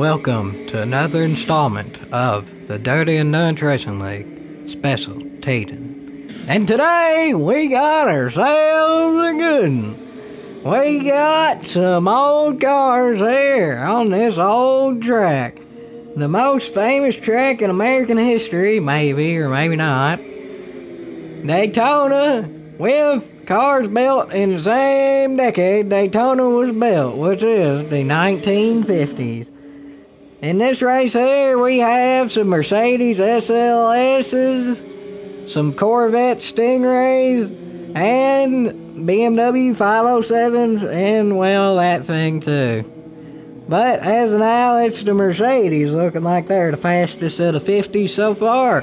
Welcome to another installment of the Dirty and Uninteresting League Special Tatum. And today we got ourselves a good one. We got some old cars here on this old track. The most famous track in American history, maybe or maybe not. Daytona with cars built in the same decade Daytona was built, which is the 1950s. In this race here, we have some Mercedes SLSs, some Corvette Stingrays, and BMW 507s, and well, that thing too. But as of now, it's the Mercedes looking like they're the fastest of the 50s so far.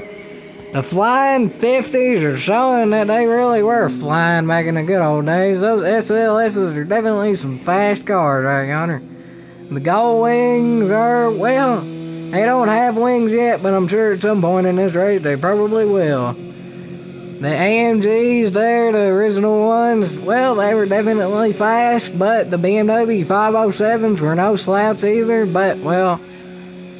The flying 50s are showing that they really were flying back in the good old days. Those SLSs are definitely some fast cars right yonder. The Gull Wings are, well, they don't have wings yet, but I'm sure at some point in this race they probably will. The AMGs there, the original ones, well, they were definitely fast, but the BMW 507s were no slouch either. But, well,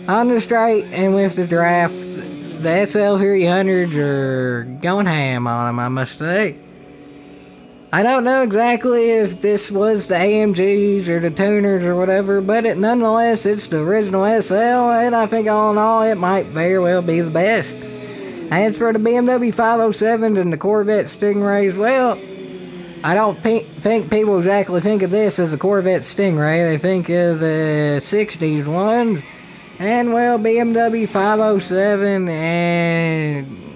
on the straight and with the draft, the SL300s are going ham on them, I must say. I don't know exactly if this was the AMGs or the tuners or whatever, but it nonetheless it's the original SL, and I think all in all it might very well be the best. As for the BMW 507s and the Corvette Stingrays, well, I don't pe- think people exactly think of this as a Corvette Stingray. They think of the 60s ones. And well, BMW 507, and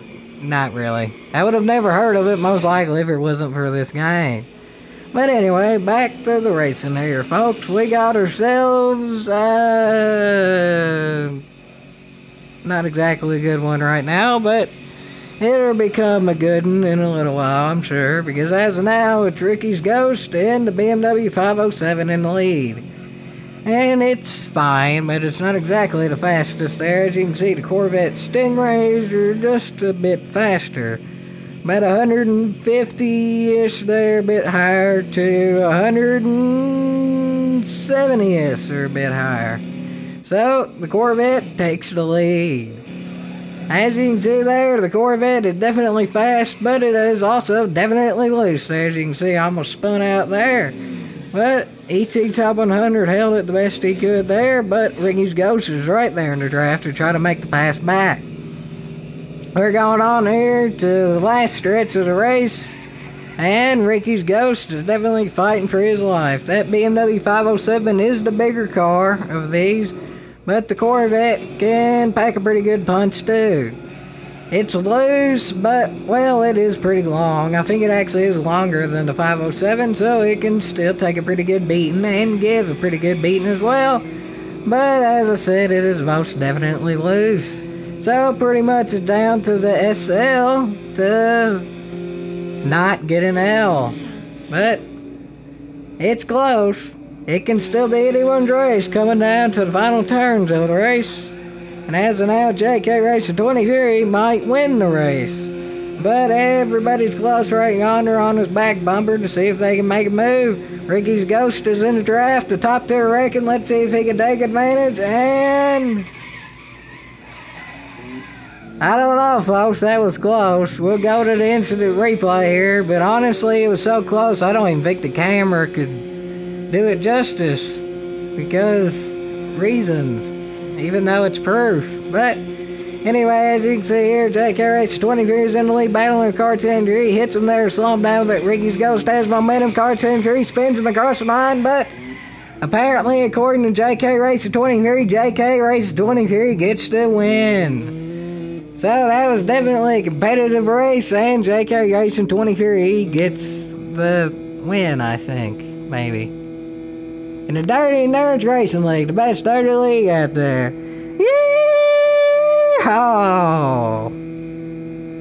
not really. I would have never heard of it, most likely, if it wasn't for this game. But anyway, back to the racing here, folks. We got ourselves, uh, not exactly a good one right now, but it'll become a good one in a little while, I'm sure, because as of now, it's Ricky's Ghost and the BMW 507 in the lead. And it's fine, but it's not exactly the fastest there. As you can see, the Corvette Stingrays are just a bit faster. About 150-ish there, a bit higher, to 170-ish or a bit higher. So, the Corvette takes the lead. As you can see there, the Corvette is definitely fast, but it is also definitely loose. As you can see, I almost spun out there. But ET Top 100 held it the best he could there, but Ricky's Ghost is right there in the draft to try to make the pass back. We're going on here to the last stretch of the race, and Ricky's Ghost is definitely fighting for his life. That BMW 507 is the bigger car of these, but the Corvette can pack a pretty good punch too. It's loose, but well, it is pretty long. I think it actually is longer than the 507, so it can still take a pretty good beating and give a pretty good beating as well. But as I said, it is most definitely loose. So pretty much it's down to the SL to not get an L. But it's close. It can still be anyone's race coming down to the final turns of the race. And as of now, JK Racing 23 might win the race. But everybody's close right yonder on his back bumper to see if they can make a move. Ricky's Ghost is in the draft, the top tier ranking. Let's see if he can take advantage. And. I don't know, folks. That was close. We'll go to the incident replay here, but honestly, it was so close, I don't even think the camera could do it justice. Because reasons even though it's proof. But anyway, as you can see here, Jake Harris, 20 years in the lead, battling car injury. Hits him there, slow him down, but Ricky's Ghost has momentum. Car injury spins him across the line, but apparently, according to JK Race 23, JK Race 23 gets the win. So that was definitely a competitive race, and JK Racing 23 gets the win, I think, maybe in the Dirty Nerds Racing League, the best dirty league out there. Yeah!